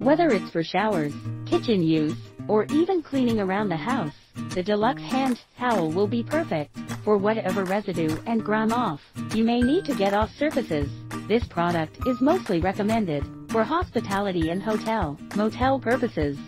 Whether it's for showers, kitchen use, or even cleaning around the house, the deluxe hand towel will be perfect for whatever residue and grime off you may need to get off surfaces. This product is mostly recommended for hospitality and hotel, motel purposes.